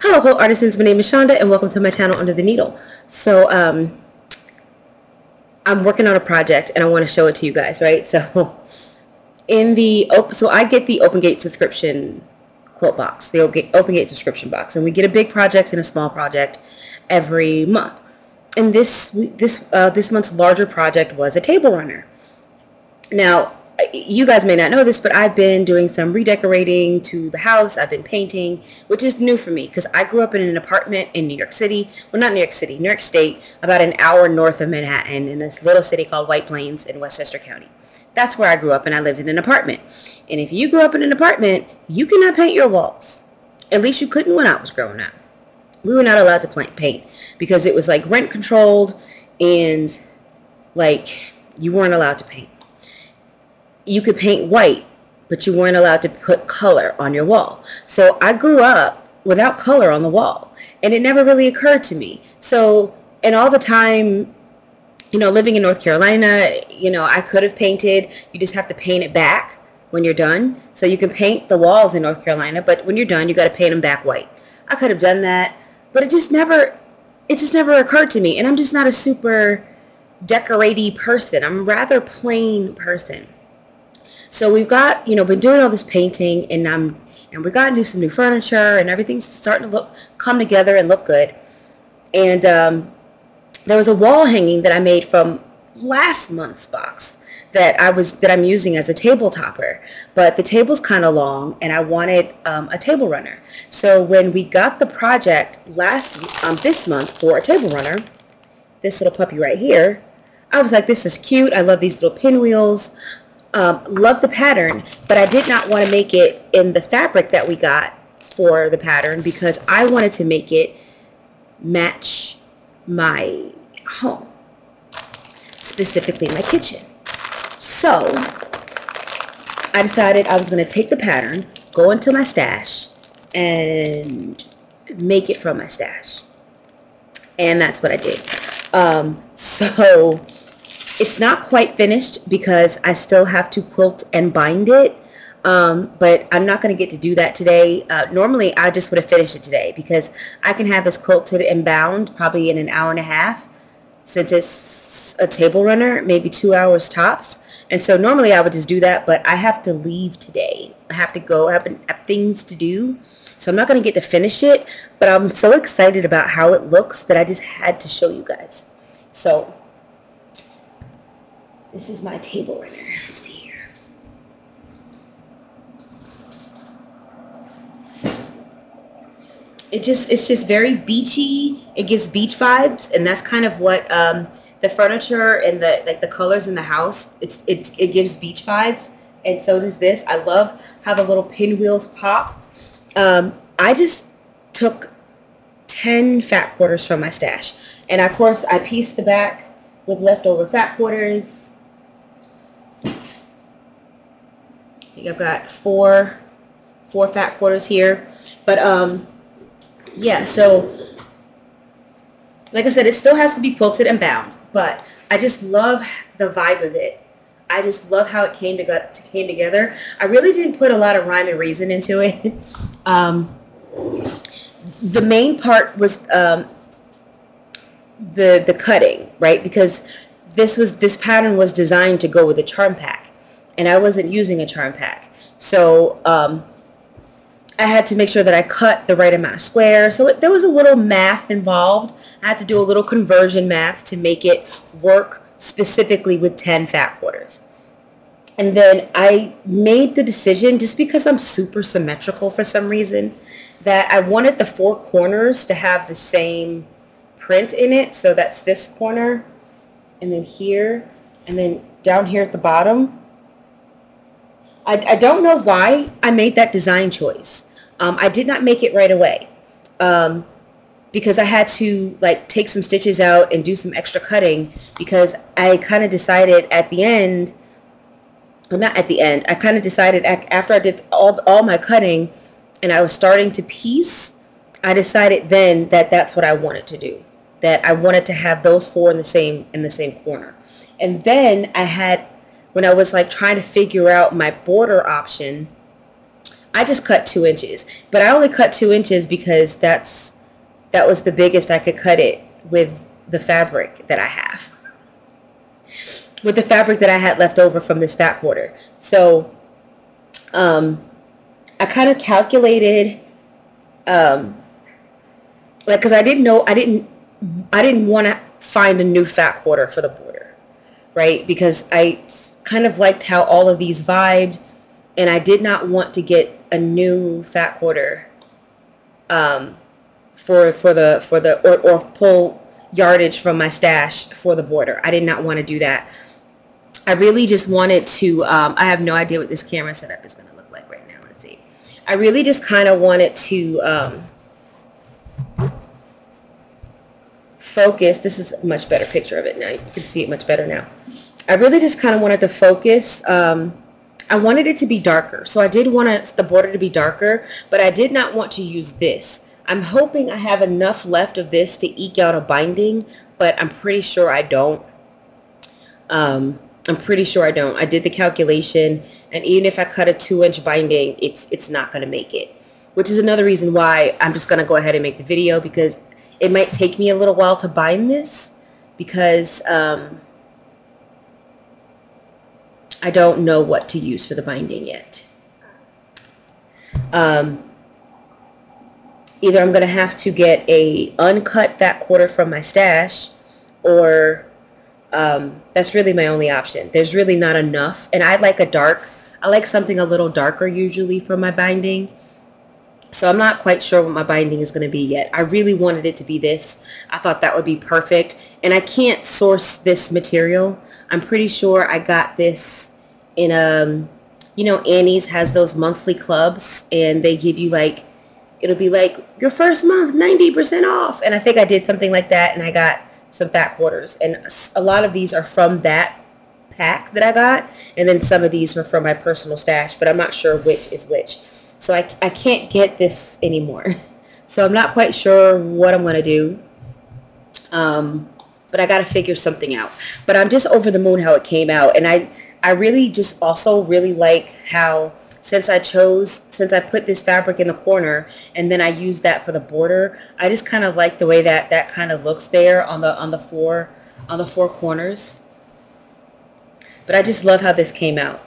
Hello, Quilt Artisans. My name is Shonda, and welcome to my channel Under the Needle. So, um, I'm working on a project, and I want to show it to you guys, right? So, in the so I get the Open Gate subscription quilt box, the Open Gate subscription box, and we get a big project and a small project every month. And this this uh, this month's larger project was a table runner. Now, you guys may not know this, but I've been doing some redecorating to the house. I've been painting, which is new for me because I grew up in an apartment in New York City. Well, not New York City, New York State, about an hour north of Manhattan in this little city called White Plains in Westchester County. That's where I grew up and I lived in an apartment. And if you grew up in an apartment, you cannot paint your walls. At least you couldn't when I was growing up. We were not allowed to paint because it was like rent controlled and like you weren't allowed to paint you could paint white, but you weren't allowed to put color on your wall. So I grew up without color on the wall, and it never really occurred to me. So, and all the time, you know, living in North Carolina, you know, I could have painted. You just have to paint it back when you're done. So you can paint the walls in North Carolina, but when you're done, you got to paint them back white. I could have done that, but it just never, it just never occurred to me. And I'm just not a super decoratey person. I'm a rather plain person. So we've got, you know, been doing all this painting and um, and we got do some new furniture and everything's starting to look, come together and look good. And um, there was a wall hanging that I made from last month's box that I was, that I'm using as a table topper. But the table's kind of long and I wanted um, a table runner. So when we got the project last, um, this month for a table runner, this little puppy right here, I was like, this is cute. I love these little pinwheels. Um, love the pattern, but I did not want to make it in the fabric that we got for the pattern because I wanted to make it match my home, specifically my kitchen. So I decided I was going to take the pattern, go into my stash, and make it from my stash. And that's what I did. Um, so it's not quite finished because I still have to quilt and bind it. Um, but I'm not going to get to do that today. Uh, normally, I just would have finished it today because I can have this quilted and bound probably in an hour and a half since it's a table runner, maybe two hours tops. And so normally I would just do that, but I have to leave today. I have to go, I have, have things to do. So I'm not going to get to finish it, but I'm so excited about how it looks that I just had to show you guys. So this is my table runner. Let's see here. It just it's just very beachy. It gives beach vibes, and that's kind of what um, the furniture and the like the colors in the house. It's it it gives beach vibes, and so does this. I love how the little pinwheels pop. Um, I just took 10 fat quarters from my stash. And of course, I pieced the back with leftover fat quarters I've got four, four fat quarters here. But, um, yeah, so, like I said, it still has to be quilted and bound. But I just love the vibe of it. I just love how it came, to, came together. I really didn't put a lot of rhyme and reason into it. um, the main part was um, the the cutting, right? Because this was this pattern was designed to go with a charm pack and I wasn't using a charm pack. So um, I had to make sure that I cut the right amount of squares. So it, there was a little math involved. I had to do a little conversion math to make it work specifically with 10 fat quarters. And then I made the decision, just because I'm super symmetrical for some reason, that I wanted the four corners to have the same print in it. So that's this corner, and then here, and then down here at the bottom, I, I don't know why I made that design choice. Um, I did not make it right away um, because I had to like take some stitches out and do some extra cutting because I kind of decided at the end, well not at the end, I kind of decided after I did all, all my cutting and I was starting to piece, I decided then that that's what I wanted to do. That I wanted to have those four in the same in the same corner. And then I had when I was like trying to figure out my border option, I just cut two inches, but I only cut two inches because that's that was the biggest I could cut it with the fabric that I have. With the fabric that I had left over from this fat quarter. So um, I kind of calculated, um, like, cause I didn't know, I didn't, I didn't want to find a new fat quarter for the border, right? Because I kind of liked how all of these vibed and I did not want to get a new fat quarter, um, for, for the, for the, or, or pull yardage from my stash for the border. I did not want to do that. I really just wanted to, um, I have no idea what this camera setup is going to look like right now. Let's see. I really just kind of wanted to um, focus. This is a much better picture of it now. You can see it much better now. I really just kind of wanted to focus. Um, I wanted it to be darker. So I did want the border to be darker, but I did not want to use this. I'm hoping I have enough left of this to eke out a binding, but I'm pretty sure I don't. Um, I'm pretty sure I don't. I did the calculation, and even if I cut a two-inch binding, it's it's not going to make it. Which is another reason why I'm just going to go ahead and make the video because it might take me a little while to bind this because um, I don't know what to use for the binding yet. Um, either I'm going to have to get a uncut fat quarter from my stash or um, that's really my only option. There's really not enough. And I like a dark, I like something a little darker usually for my binding. So I'm not quite sure what my binding is going to be yet. I really wanted it to be this. I thought that would be perfect. And I can't source this material. I'm pretty sure I got this in, um, you know, Annie's has those monthly clubs and they give you like, it'll be like your first month, 90% off. And I think I did something like that and I got some fat quarters. And a lot of these are from that pack that I got. And then some of these were from my personal stash, but I'm not sure which is which. So I, I can't get this anymore. So I'm not quite sure what I'm going to do. Um, but I got to figure something out. But I'm just over the moon how it came out. And I, I really just also really like how since I chose, since I put this fabric in the corner and then I used that for the border, I just kind of like the way that that kind of looks there on the, on the four, on the four corners. But I just love how this came out.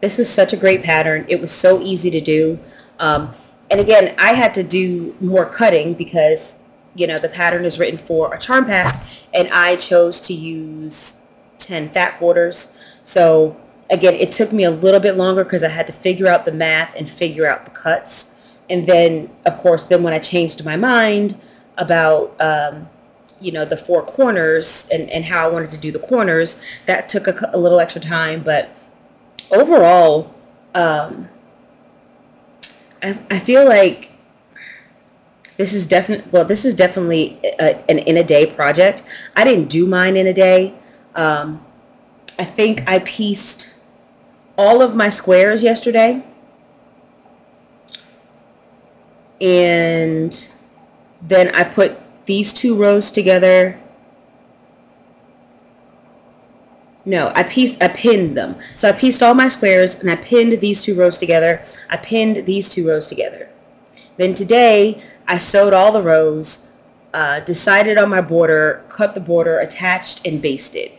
This was such a great pattern. It was so easy to do. Um, and again, I had to do more cutting because, you know, the pattern is written for a charm pack and I chose to use 10 fat quarters. So again, it took me a little bit longer because I had to figure out the math and figure out the cuts. And then, of course, then when I changed my mind about, um, you know, the four corners and, and how I wanted to do the corners, that took a, a little extra time. But overall, um, I, I feel like this is definitely, well, this is definitely a, an in a day project. I didn't do mine in a day. Um, I think I pieced all of my squares yesterday. And then I put these two rows together. No, I pieced, I pinned them. So I pieced all my squares and I pinned these two rows together. I pinned these two rows together. Then today I sewed all the rows, uh, decided on my border, cut the border, attached and basted.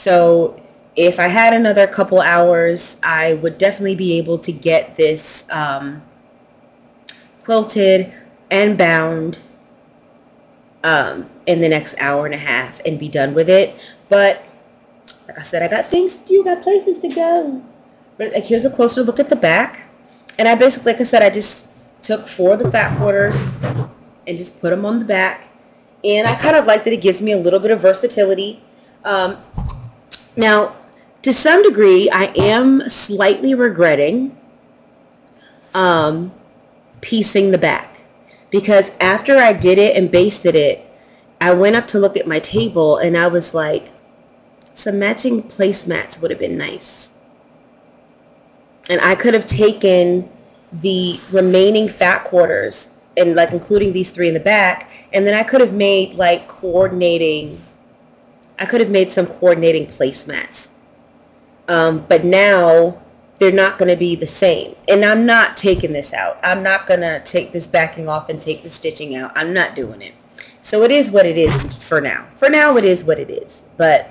So if I had another couple hours, I would definitely be able to get this um, quilted and bound um, in the next hour and a half and be done with it. But like I said, I got things to do, got places to go. But like, here's a closer look at the back. And I basically, like I said, I just took four of the fat quarters and just put them on the back. And I kind of like that it gives me a little bit of versatility. Um, now, to some degree, I am slightly regretting um, piecing the back because after I did it and basted it, I went up to look at my table and I was like, some matching placemats would have been nice. And I could have taken the remaining fat quarters and like including these three in the back and then I could have made like coordinating I could have made some coordinating placemats um, but now they're not going to be the same. And I'm not taking this out. I'm not going to take this backing off and take the stitching out. I'm not doing it. So it is what it is for now. For now, it is what it is. But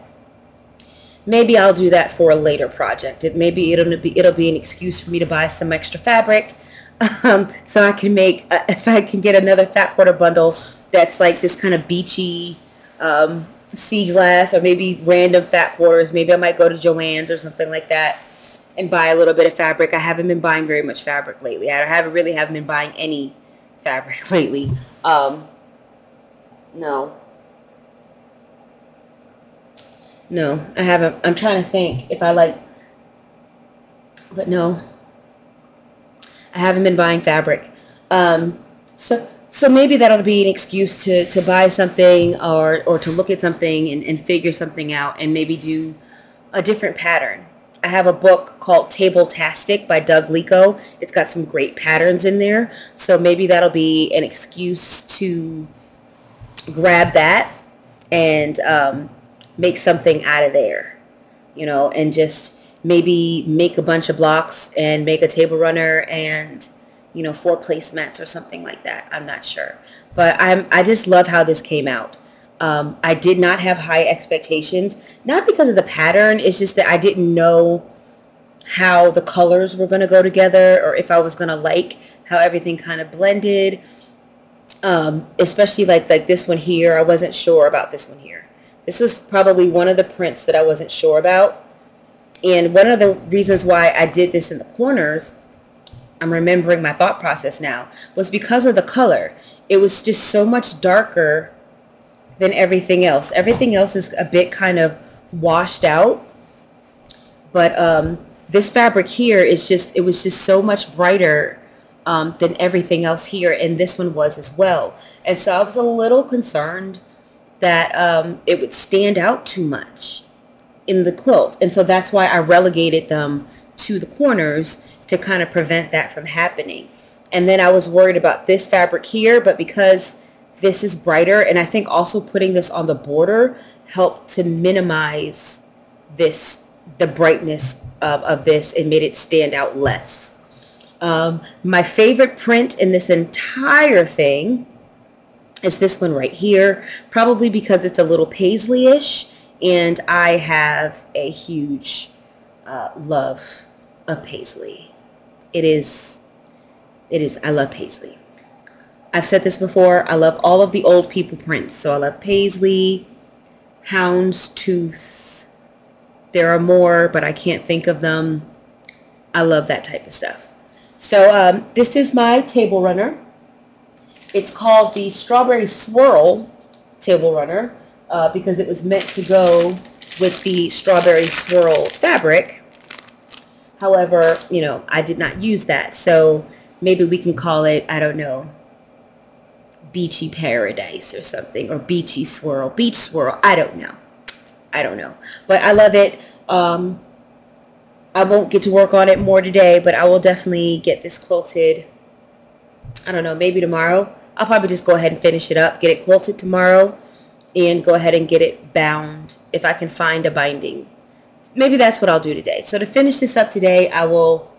maybe I'll do that for a later project. It maybe it'll be it'll be an excuse for me to buy some extra fabric, um, so I can make uh, if I can get another fat quarter bundle that's like this kind of beachy um, sea glass or maybe random fat quarters. Maybe I might go to Joann's or something like that and buy a little bit of fabric. I haven't been buying very much fabric lately. I haven't really haven't been buying any fabric lately. Um, no. No, I haven't. I'm trying to think if I like, but no. I haven't been buying fabric. Um, so so maybe that'll be an excuse to, to buy something or, or to look at something and, and figure something out and maybe do a different pattern. I have a book called Table-tastic by Doug Leko. It's got some great patterns in there. So maybe that'll be an excuse to grab that and um, make something out of there, you know, and just maybe make a bunch of blocks and make a table runner and you know, four placemats or something like that. I'm not sure. But I'm, I just love how this came out. Um, I did not have high expectations, not because of the pattern. It's just that I didn't know how the colors were going to go together or if I was going to like how everything kind of blended. Um, especially like, like this one here. I wasn't sure about this one here. This was probably one of the prints that I wasn't sure about. And one of the reasons why I did this in the corners I'm remembering my thought process now, was because of the color. It was just so much darker than everything else. Everything else is a bit kind of washed out. But um, this fabric here is just, it was just so much brighter um, than everything else here. And this one was as well. And so I was a little concerned that um, it would stand out too much in the quilt. And so that's why I relegated them to the corners to kind of prevent that from happening. And then I was worried about this fabric here, but because this is brighter, and I think also putting this on the border helped to minimize this, the brightness of, of this and made it stand out less. Um, my favorite print in this entire thing is this one right here, probably because it's a little paisley-ish, and I have a huge uh, love of paisley it is, it is, I love Paisley. I've said this before, I love all of the old people prints. So I love Paisley, Houndstooth. There are more, but I can't think of them. I love that type of stuff. So um, this is my table runner. It's called the Strawberry Swirl Table Runner uh, because it was meant to go with the Strawberry Swirl fabric. However, you know, I did not use that. So maybe we can call it, I don't know, beachy paradise or something, or beachy swirl, beach swirl. I don't know. I don't know. But I love it. Um, I won't get to work on it more today, but I will definitely get this quilted. I don't know, maybe tomorrow. I'll probably just go ahead and finish it up, get it quilted tomorrow, and go ahead and get it bound if I can find a binding maybe that's what I'll do today. So to finish this up today, I will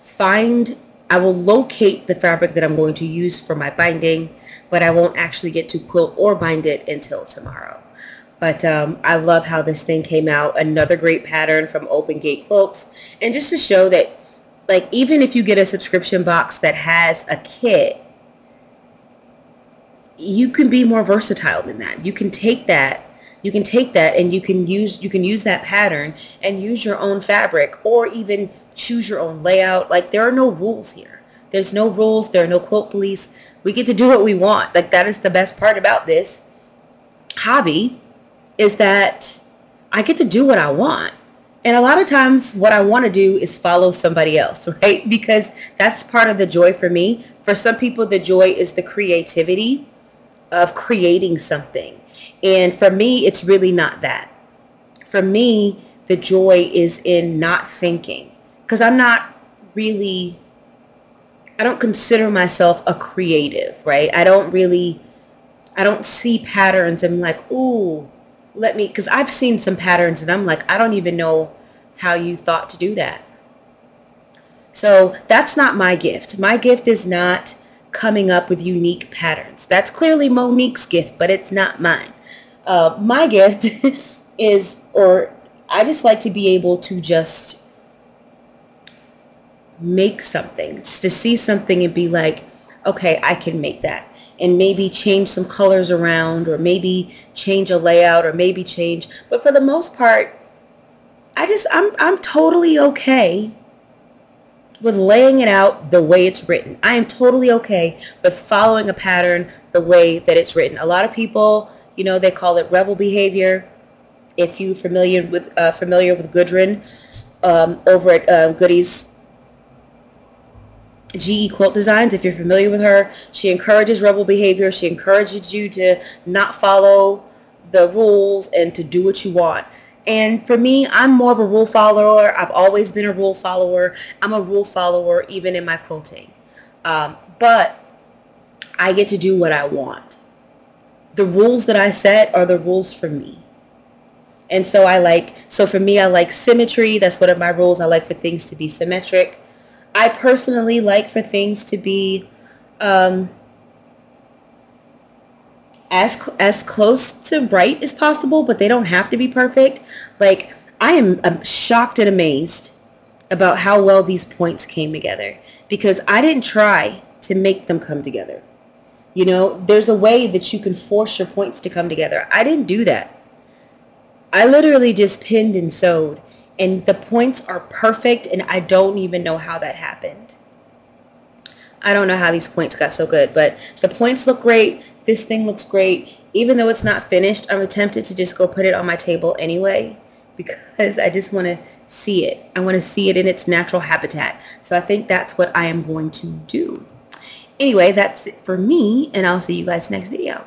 find, I will locate the fabric that I'm going to use for my binding, but I won't actually get to quilt or bind it until tomorrow. But um, I love how this thing came out. Another great pattern from Open Gate Quilts. And just to show that, like, even if you get a subscription box that has a kit, you can be more versatile than that. You can take that you can take that and you can use you can use that pattern and use your own fabric or even choose your own layout. Like there are no rules here. There's no rules. There are no quilt police. We get to do what we want. Like that is the best part about this hobby is that I get to do what I want. And a lot of times what I want to do is follow somebody else, right? Because that's part of the joy for me. For some people, the joy is the creativity of creating something and for me, it's really not that. For me, the joy is in not thinking because I'm not really, I don't consider myself a creative, right? I don't really, I don't see patterns and I'm like, ooh, let me, because I've seen some patterns and I'm like, I don't even know how you thought to do that. So that's not my gift. My gift is not coming up with unique patterns. That's clearly Monique's gift, but it's not mine. Uh, my gift is, or I just like to be able to just make something, to see something and be like, okay, I can make that. And maybe change some colors around or maybe change a layout or maybe change. But for the most part, I just, I'm, I'm totally okay with laying it out the way it's written. I am totally okay with following a pattern the way that it's written. A lot of people, you know, they call it rebel behavior. If you familiar with uh, familiar with Gudrun um, over at uh, Goody's GE Quilt Designs, if you're familiar with her, she encourages rebel behavior. She encourages you to not follow the rules and to do what you want. And for me, I'm more of a rule follower. I've always been a rule follower. I'm a rule follower even in my quilting. Um, but I get to do what I want. The rules that I set are the rules for me. And so I like, so for me, I like symmetry. That's one of my rules. I like for things to be symmetric. I personally like for things to be um, as as close to right as possible, but they don't have to be perfect. Like I am I'm shocked and amazed about how well these points came together because I didn't try to make them come together. You know, there's a way that you can force your points to come together. I didn't do that. I literally just pinned and sewed and the points are perfect and I don't even know how that happened. I don't know how these points got so good, but the points look great. This thing looks great. Even though it's not finished, I'm tempted to just go put it on my table anyway because I just want to see it. I want to see it in its natural habitat. So I think that's what I am going to do. Anyway, that's it for me, and I'll see you guys next video.